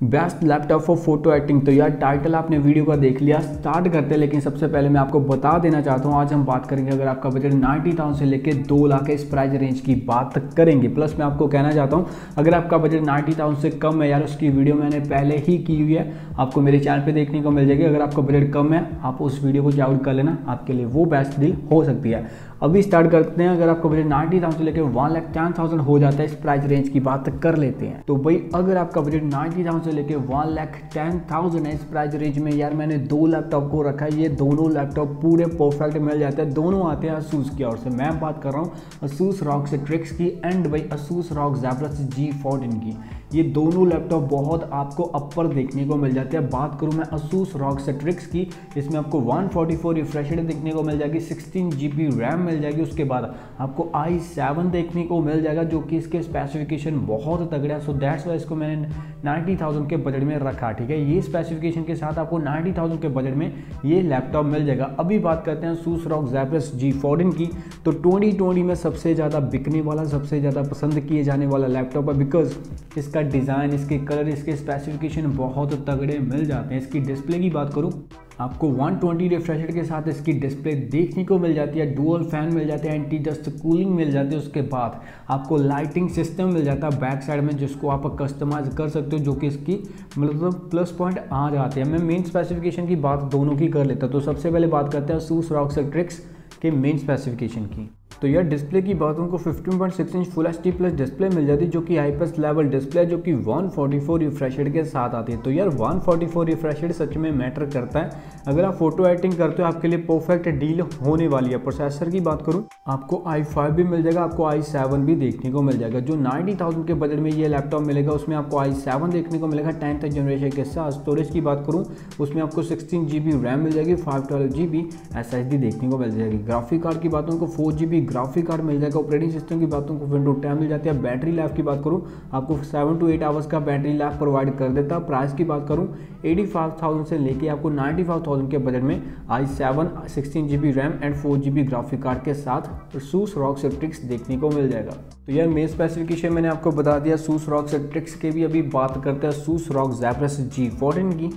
Best laptop for photo editing तो यार title आपने वीडियो का देख लिया स्टार्ट करते हैं, लेकिन सबसे पहले मैं आपको बता देना चाहता हूँ, आज हम बात करेंगे, अगर आपका बजट नाइन्टी थाउज़ेंड से लेकर दो लाख इस प्राइस रेंज की बात करेंगे। प्लस मैं आपको कहना चाहता हूँ, अगर आपका बजट नाइन्टी थाउज़ेंड से कम है, यार, उसकी वीडियो मैंने पहले ही की हुई है, आपको मेरे चैनल पर देखने को मिल जाएगी। अगर आपका बजट कम है, आप उस वीडियो को चेकआउट कर लेना, आपके लिए वो बेस्ट डील हो सकती है। अभी स्टार्ट करते हैं, अगर आपका बजट नाइन्टी थाउज़ेंड लेकर वन लाख टेन थाउज़ेंड हो जाता है इस प्राइस रेंज की बात कर लेते हैं। तो भाई, अगर आपका बजट नाइन्टी थाउज़ेंड से लेकर वन लाख टेन थाउज़ेंड है इस प्राइस रेंज में, यार मैंने दो लैपटॉप को रखा है, ये दोनों लैपटॉप पूरे परफेक्ट मिल जाते हैं। दोनों आते हैं असूस की ओर से। मैं बात कर रहा हूँ असूस रॉक से ट्रिक्स की एंड भाई Asus ROG Zephyrus G fourteen की। ये दोनों लैपटॉप बहुत आपको अपर देखने को मिल जाते हैं। बात करूँ मैं असूस रॉक सेट्रिक्स की, इसमें आपको 144 फोर्टी रिफ्रेश देखने को मिल जाएगी सिक्सटीन जी रैम मिल जाएगी, उसके बाद आपको आई सेवन देखने को मिल जाएगा, जो कि इसके स्पेसिफिकेशन बहुत तगड़े हैं। सो दैट्स वाई इसको मैंने नाइन्टी थाउज़ेंड के बजट में रखा, ठीक है? ये स्पेसिफिकेशन के साथ आपको नाइन्टी थाउज़ेंड के बजट में ये लैपटॉप मिल जाएगा। अभी बात करते हैं सूस रॉक जैपरस जी फोर्टीन की। तो ट्वेंटी ट्वेंटी में सबसे ज़्यादा बिकने वाला, सबसे ज़्यादा पसंद किए जाने वाला लैपटॉप है बिकॉज़ इसका डिज़ाइन इसके कलर इसके स्पेसिफिकेशन बहुत तगड़े मिल जाते हैं। इसकी डिस्प्ले की बात करूँ, आपको 120 ट्वेंटी रिफ्रेशर के साथ इसकी डिस्प्ले देखने को मिल जाती है डुअल फ़ैन मिल जाते हैं एंटी डस्ट कूलिंग मिल जाती है, उसके बाद आपको लाइटिंग सिस्टम मिल जाता है बैक साइड में, जिसको आप कस्टमाइज कर सकते हो, जो कि इसकी मतलब प्लस पॉइंट आ जाते हैं। मैं मेन स्पेसिफिकेशन की बात दोनों की कर लेता तो सबसे पहले बात करते हैं सूस रॉक्स ट्रिक्स के मेन स्पेसिफिकेशन की। तो यार डिस्प्ले की बात को 15.6 inch full H plus display मिल जाती है जो कि हाईपस लेवल डिस्प्ले जो कि 144 रिफ्रेशड के साथ आती है। तो यार 144 रिफ्रेशड सच में मैटर करता है। अगर आप फ़ोटो एडिटिंग करते हो, आपके लिए परफेक्ट डील होने वाली है। प्रोसेसर की बात करूँ, आपको आई फाइव भी मिल जाएगा, आपको आई सेवन भी देखने को मिल जाएगा। जो नाइन्टी के बजट में ये लैपटॉप मिलेगा, उसमें आपको आई सेवन देखने को मिलेगा टेंथ जनरेशन के साथ। स्टोरेज की बात करूँ, उसमें आपको सिक्सटीन जी बी रैम मिल जाएगी five twelve G B S S D देखने को मिल जाएगी। ग्राफिक कार्ड की बातों को फोर जी ग्राफिक कार्ड मिल जाएगा ऑपरेटिंग सिस्टम की बातों को विंडो टेन मिल जाती है। बैटरी लाइफ की बात करूँ, आपको सेवन टू एट आवर्स का बैटरी लाइफ प्रोवाइड कर देता। है प्राइस की बात करूँ एटी फाइव थाउज़ेंड से लेके आपको नाइन्टी फाइव थाउज़ेंड के बजट में I seven sixteen G B RAM and four G B graphic card के साथ सूस रॉक सेट्रिक्स देखने को मिल जाएगा। तो यार मेन स्पेसिफिकेशन मैंने आपको बता दिया। सूस रॉक सेट्रिक्स के भी अभी बात करते हैं। सूस रॉक जैप्रस जी फोर्टीन की।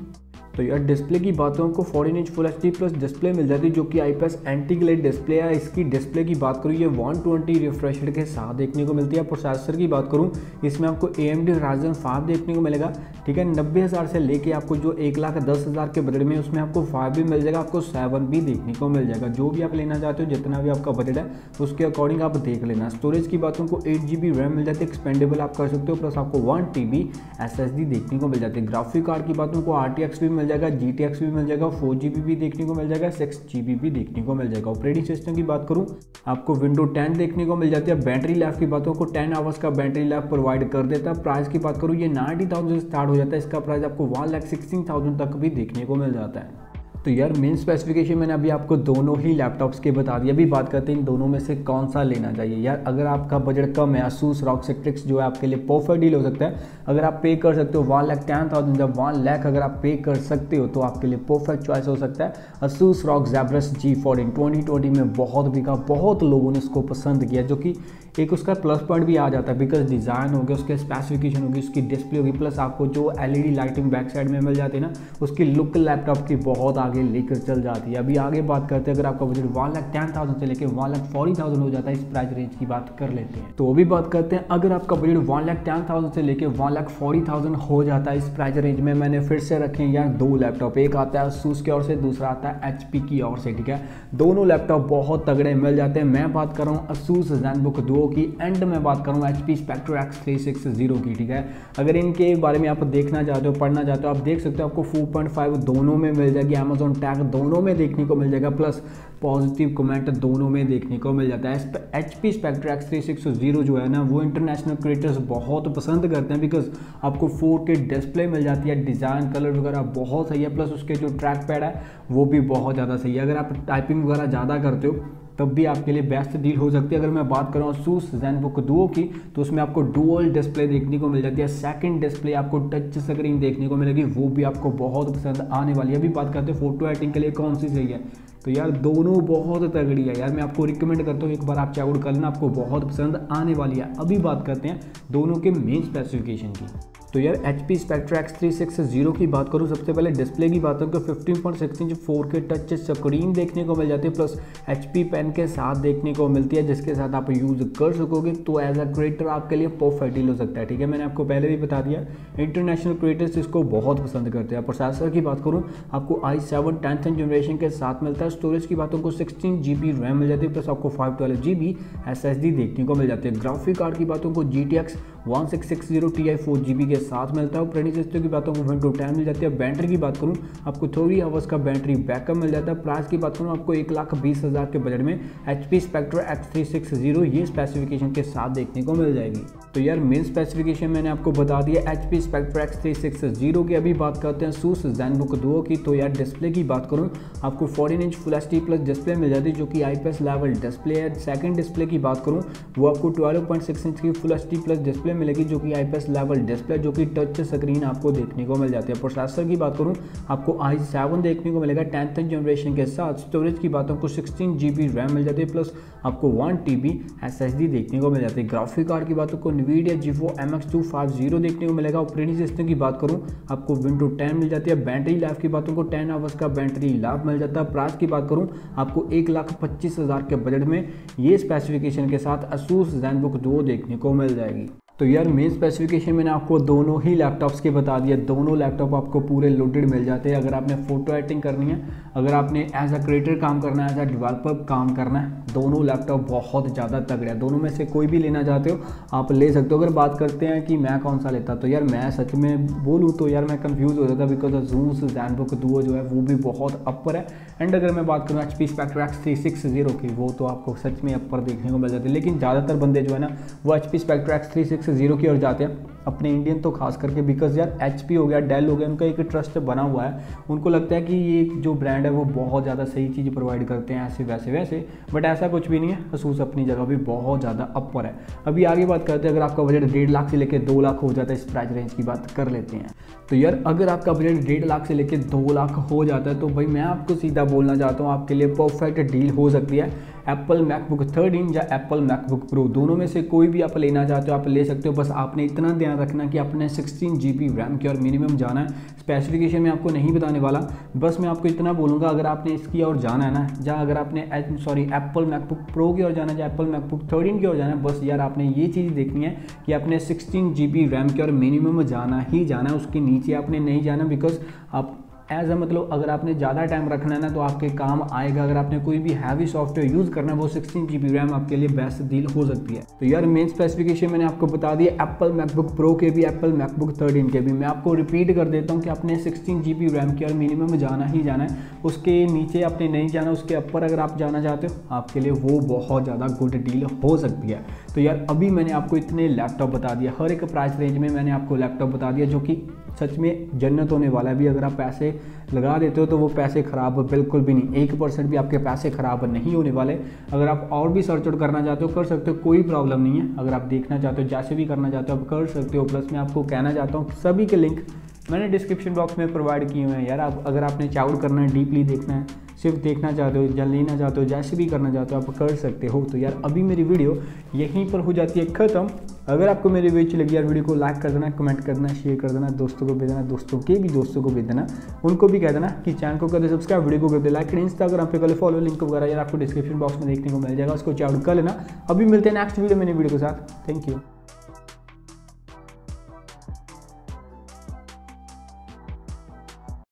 तो यार डिस्प्ले की बात बातों को fourteen inch full H plus display मिल जाती है, जो कि I P anti glare display है। इसकी डिस्प्ले की बात करूँ, ये 120 ट्वेंटी रिफ्रेशड के साथ देखने को मिलती है। प्रोसेसर की बात करूँ, इसमें आपको A M D Ryzen five देखने को मिलेगा। ठीक है, नब्बे हज़ार से लेके आपको जो एक लाख दस हज़ार के बजट में, उसमें आपको फाइव भी मिल जाएगा, आपको सेवन भी देखने को मिल जाएगा। जो भी आप लेना चाहते हो, जितना भी आपका बजट है, उसके अकॉर्डिंग आप देख लेना। स्टोरेज की बातों को एट जी बी रैम मिल जाती है एक्सपेंडेबल आप कर सकते हो प्लस आपको one T B S S D देखने को मिल जाती है। ग्राफिक कार्ड की बातों को आर टी एक्स भी मिल जाएगा एक्स भी मिल जाएगा फोर भी देखने को मिल जाएगा सिक्स भी देखने को मिल जाएगा। ऑपरेटिंग सिस्टम की बात करूँ, आपको विंडो टेन देखने को मिल जाती है। बैटरी लाइफ की बात को टेन आवर्स का बैटरी लाइफ प्रोवाइड कर देता है। प्राइस की बात करूँ, ये नाइनटी थाउज़ेंड स्टार्ट हो जाता है। इसका प्राइस आपको वन लाख सिक्सटीन थाउज़ेंड तक भी देखने को मिल जाता है। तो यार मेन स्पेसिफिकेशन मैंने अभी आपको दोनों ही लैपटॉप्स के बता दिया। अभी बात करते हैं इन दोनों में से कौन सा लेना चाहिए। यार, अगर आपका बजट कम है असूस रॉक सेक्ट्रिक्स जो है आपके लिए परफेक्ट डील हो सकता है। अगर आप पे कर सकते हो वन लैख टेन थाउज़ेंड जब वन लैख अगर आप पे कर सकते हो तो आपके लिए परफेक्ट चॉइस हो सकता है। Asus ROG Zephyrus G fourteen twenty में बहुत बिका, बहुत लोगों ने इसको पसंद किया, जो कि एक उसका प्लस पॉइंट भी आ जाता है बिकॉज़ डिज़ाइन हो गया उसके स्पेसिफिकेशन होगी, उसकी डिस्प्ले होगी प्लस आपको जो एलईडी लाइटिंग बैक साइड में मिल जाती है ना, उसकी लुक लैपटॉप की बहुत आगे लेकर चल जाती है। अभी आगे बात करते हैं, अगर आपका budget one lakh ten thousand से लेकर वन लाख फोर्टी थाउज़ेंड हो जाता है, इस प्राइस रेंज की बात कर लेते हैं। तो अभी बात करते हैं, अगर आपका budget one lakh ten thousand से लेकर वन लाख फोर्टी थाउज़ेंड हो जाता है, इस प्राइस रेंज में मैंने फिर से रखे हैं यार दो लैपटॉप एक आता है सूस की ओर से, दूसरा आता है एचपी की ओर से, ठीक है? दोनों लैपटॉप बहुत तगड़े मिल जाते हैं। मैं बात कर रहा हूँ असूस जैनबुक दो की एंड में बात करूँ H P Spectre X three six zero की, ठीक है? अगर इनके बारे में आप देखना चाहते हो, पढ़ना चाहते हो, आप देख सकते हो आपको फोर पॉइंट फाइव दोनों में मिल जाएगी अमेजोन टैग दोनों में देखने को मिल जाएगा प्लस पॉजिटिव कमेंट दोनों में देखने को मिल जाता है। H P Spectre X three six zero जो है ना, वो इंटरनेशनल क्रिएटर्स बहुत पसंद करते हैं बिकॉज़ आपको फोर के डिस्प्ले मिल जाती है डिज़ाइन कलर वगैरह बहुत सही है प्लस उसके जो ट्रैक पैड है, वो भी बहुत ज़्यादा सही है। अगर आप टाइपिंग वगैरह ज़्यादा करते हो तब भी आपके लिए बेस्ट डील हो सकती है। अगर मैं बात करूँ सूस जैनबुक दुओ की तो उसमें आपको डुअल डिस्प्ले देखने को मिल जाती है। सेकंड डिस्प्ले आपको टच स्क्रीन देखने को मिलेगी, वो भी आपको बहुत पसंद आने वाली है। अभी बात करते हैं फ़ोटो एडिटिंग के लिए कौन सी सही है तो यार, दोनों बहुत तगड़ी है। यार, मैं आपको रिकमेंड करता हूँ, एक बार आप चेकआउट कर लेना आपको बहुत पसंद आने वाली है। अभी बात करते हैं दोनों के मेन स्पेसिफिकेशन की। तो यार H P Spectre X three six zero की बात करूँ, सबसे पहले डिस्प्ले की बात करूँ fifteen point six inch four K touch screen देखने को मिल जाती है प्लस एच पी पेन के साथ देखने को मिलती है, जिसके साथ आप यूज़ कर सकोगे तो एज अ क्रिएटर आपके लिए परफेक्ट डील हो सकता है, ठीक है? मैंने आपको पहले भी बता दिया इंटरनेशनल क्रिएटर्स इसको बहुत पसंद करते हैं। प्रोसेसर की बात करूँ, आपको आई सेवन टेंथ जनरेशन के साथ मिलता है स्टोरेज की बातों को सिक्सटीन जी बी रैम मिल जाती है प्लस आपको five twelve G B S S D देखने को मिल जाती है। ग्राफिक कार्ड की बातों को G T X one six six zero T I four G B के साथ मिलता है। ऑपरेटिंग सिस्टम की बातों को विंडो टेन मिल जाती है। बैटरी की बात करूँ, आपको थोड़ी आवर्स का बैटरी बैकअप मिल जाता है। प्राइस की बात करूँ, आपको एक लाख बीस हज़ार के बजट में H P Spectre X three six zero ये स्पेसिफिकेशन के साथ देखने को मिल जाएगी। तो यार मेन स्पेसिफिकेशन मैंने आपको बता दिया H P Spectre X three six zero की अभी बात करते हैं। सूस जैन बुक दो की। तो यार डिस्प्ले की बात करूँ, आपको fourteen inch full H plus display मिल जाती है, जो कि I P S level display है। सेकेंड डिस्प्ले की बात करूँ, वो आपको ट्वेल्व पॉइंट सिक्स इंच की फुल एच प्लस डिस्प्ले मिलेगी जो कि आईपीएस लेवल डिस्प्ले जो कि टच स्क्रीन आपको देखने को मिल जाती है। प्रोसेसर की बात करूँ, आपको आई सेवन देखने को मिलेगा टेंथ जनरेशन के साथ। स्टोरेज की बातों को सिक्सटीन जी रैम मिल जाती है प्लस आपको one T B S S D देखने को मिल जाती है। ग्राफिक कार्ड की बातों को नवीडिया जीवो M X two five zero देखने को मिलेगा। ऑपरेटिंग सिस्टम की बात करूँ, आपको विंडो टेन मिल जाती है। बैटरी लाइफ की बातों को टेन आवर्स का बैटरी लाइफ मिल जाता है। प्राइस की बात करूँ, आपको एक लाख पच्चीस हज़ार के बजट में ये स्पेसिफिकेशन के साथ असूस जैन बुक दो देखने को मिल जाएगी। तो यार मेन स्पेसिफिकेशन मैंने आपको दोनों ही लैपटॉप्स के बता दिया। दोनों लैपटॉप आपको पूरे लोडेड मिल जाते हैं। अगर आपने फ़ोटो एडिटिंग करनी है, अगर आपने एज अ क्रिएटर काम करना है एज अ डेवलपर काम करना है, दोनों लैपटॉप बहुत ज़्यादा तगड़े हैं। दोनों में से कोई भी लेना चाहते हो, आप ले सकते हो। अगर बात करते हैं कि मैं कौन सा लेता तो यार मैं सच में बोलूँ तो यार मैं कन्फ्यूज़ हो जाता because Asus ZenBook Duo जो है, वो भी बहुत अपर है। एंड अगर मैं बात करूँ H P Spectre X three six zero की, वो तो आपको सच में अपर देखने को मिल जाती है। लेकिन ज़्यादातर बंदे जो है ना, वो H P Spectre X three six zero की ओर जाते हैं। अपने इंडियन तो खास करके बिकॉज़ यार एचपी हो गया डेल हो गया, उनका एक ट्रस्ट बना हुआ है। उनको लगता है कि ये जो ब्रांड है वो बहुत ज़्यादा सही चीज़ प्रोवाइड करते हैं, ऐसे वैसे वैसे। बट ऐसा कुछ भी नहीं है असूस अपनी जगह भी बहुत ज़्यादा अपर है। अभी आगे बात करते हैं, अगर आपका बजट डेढ़ लाख से लेकर दो लाख हो जाता है, इस प्राइस रेंज की बात कर लेते हैं। तो यार, अगर आपका बजट डेढ़ लाख से लेकर दो लाख हो जाता है तो भाई मैं आपको सीधा बोलना चाहता हूँ, आपके लिए परफेक्ट डील हो सकती है। एप्पल मैकबुक थर्ड इन या एप्पल मैकबुक प्रो दोनों में से कोई भी आप लेना चाहते हो, आप ले सकते हो। बस आपने इतना ध्यान रखना कि आपने सिक्सटीन जी बी रैम की और मिनिमम जाना है। स्पेसिफिकेशन में आपको नहीं बताने वाला, बस मैं आपको इतना बोलूँगा, अगर आपने इसकी और जाना है ना, या अगर आपने सॉरी एप्पल मैकबुक प्रो की ओर जाना है, या एप्पल मैकबुक थर्ड इन की ओर जाना है, बस यार आपने ये चीज़ देखनी है कि आपने सिक्सटीन जी बी रैम की और मिनिमम जाना ही जाना है, उसके नीचे आपने नहीं जाना बिकॉज़ आप एज अ मतलब अगर आपने ज़्यादा टाइम रखना है ना तो आपके काम आएगा। अगर आपने कोई भी हैवी सॉफ्टवेयर यूज़ करना है, वो सिक्सटीन जी बी रैम आपके लिए बेस्ट डील हो सकती है। तो यार मेन स्पेसिफिकेशन मैंने आपको बता दिया एप्पल मैकबुक प्रो के भी एप्पल मैकबुक थर्टीन के भी। मैं आपको रिपीट कर देता हूँ कि आपने सिक्सटीन जी बी रैम की और मिनिमम जाना ही जाना है। उसके नीचे आपने नहीं जाना, उसके अपर अगर आप जाना चाहते हो, आपके लिए वो बहुत ज़्यादा गुड डील हो सकती है। तो यार, अभी मैंने आपको इतने लैपटॉप बता दिया। हर एक प्राइस रेंज में मैंने आपको लैपटॉप बता दिया, जो कि सच में जन्नत होने वाला है। भी अगर आप पैसे लगा देते हो तो वो पैसे ख़राब बिल्कुल भी नहीं। एक परसेंट भी आपके पैसे ख़राब नहीं होने वाले। अगर आप और भी सर्च आउट करना चाहते हो, कर सकते हो, कोई प्रॉब्लम नहीं है। अगर आप देखना चाहते हो, जैसे भी करना चाहते हो, आप कर सकते हो। प्लस मैं आपको कहना चाहता हूँ, सभी के लिंक मैंने डिस्क्रिप्शन बॉक्स में प्रोवाइड किए हुए हैं। यार, आप अगर आपने चाउट करना है डीपली देखना है, सिर्फ़ देखना चाहते हो या लेना चाहते हो, जैसे भी करना चाहते हो, आप कर सकते हो। तो यार, अभी मेरी वीडियो यहीं पर हो जाती है ख़त्म। अगर आपको मेरी वीडियो अच्छी लगी, यार वीडियो को लाइक कर देना कमेंट कर देना शेयर कर देना, दोस्तों को भेज देना दोस्तों के भी दोस्तों को भेज देना। उनको भी कह देना कि चैनल को कर दे सब्सक्राइब वीडियो को कर दे लाइक इंस्टाग्राम पे कल फॉलो लिंक वगैरह यार, आपको डिस्क्रिप्शन बॉक्स में देखने को मिल जाएगा, उसको चाउट कर लेना। अभी मिलते हैं नेक्स्ट वीडियो मेरी वीडियो के साथ। Thank you